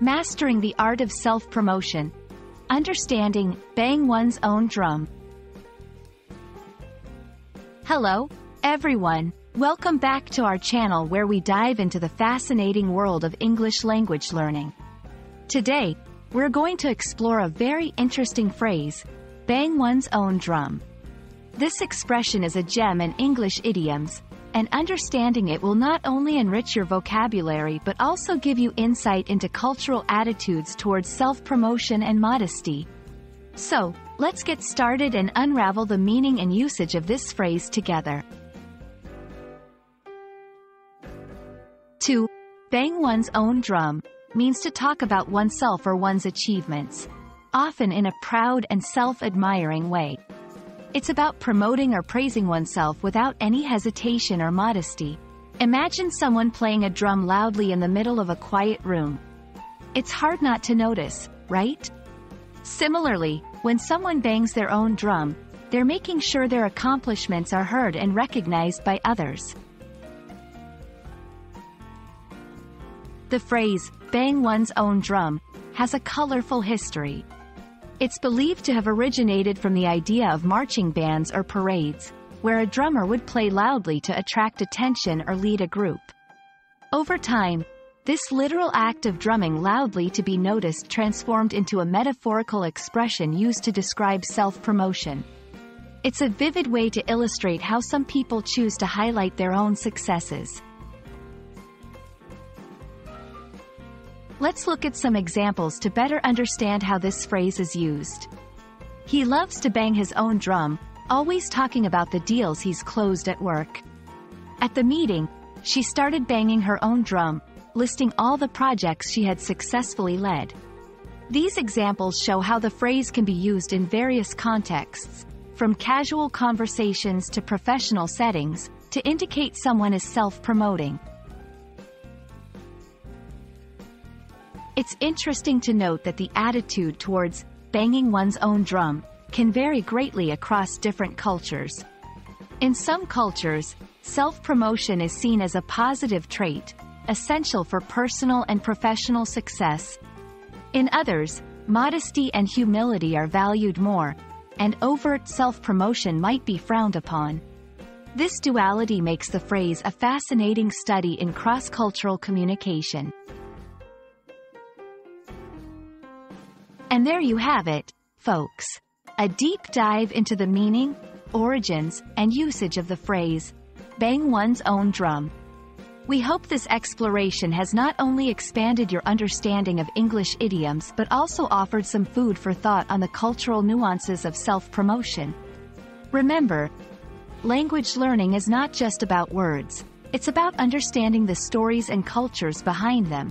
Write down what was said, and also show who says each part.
Speaker 1: Mastering the art of self-promotion. Understanding, bang one's own drum. Hello, everyone. Welcome back to our channel where we dive into the fascinating world of English language learning. Today, we're going to explore a very interesting phrase, bang one's own drum. This expression is a gem in English idioms, and understanding it will not only enrich your vocabulary but also give you insight into cultural attitudes towards self-promotion and modesty. So, let's get started and unravel the meaning and usage of this phrase together. 2. Bang one's own drum means to talk about oneself or one's achievements, often in a proud and self-admiring way. It's about promoting or praising oneself without any hesitation or modesty. Imagine someone playing a drum loudly in the middle of a quiet room. It's hard not to notice, right? Similarly, when someone bangs their own drum, they're making sure their accomplishments are heard and recognized by others. The phrase, bang one's own drum, has a colorful history. It's believed to have originated from the idea of marching bands or parades, where a drummer would play loudly to attract attention or lead a group. Over time, this literal act of drumming loudly to be noticed transformed into a metaphorical expression used to describe self-promotion. It's a vivid way to illustrate how some people choose to highlight their own successes. Let's look at some examples to better understand how this phrase is used. He loves to bang his own drum, always talking about the deals he's closed at work. At the meeting, she started banging her own drum, listing all the projects she had successfully led. These examples show how the phrase can be used in various contexts, from casual conversations to professional settings, to indicate someone is self-promoting. It's interesting to note that the attitude towards banging one's own drum can vary greatly across different cultures. In some cultures, self-promotion is seen as a positive trait, essential for personal and professional success. In others, modesty and humility are valued more, and overt self-promotion might be frowned upon. This duality makes the phrase a fascinating study in cross-cultural communication. And there you have it, folks. A deep dive into the meaning, origins, and usage of the phrase, bang one's own drum. We hope this exploration has not only expanded your understanding of English idioms but also offered some food for thought on the cultural nuances of self-promotion. Remember, language learning is not just about words, it's about understanding the stories and cultures behind them.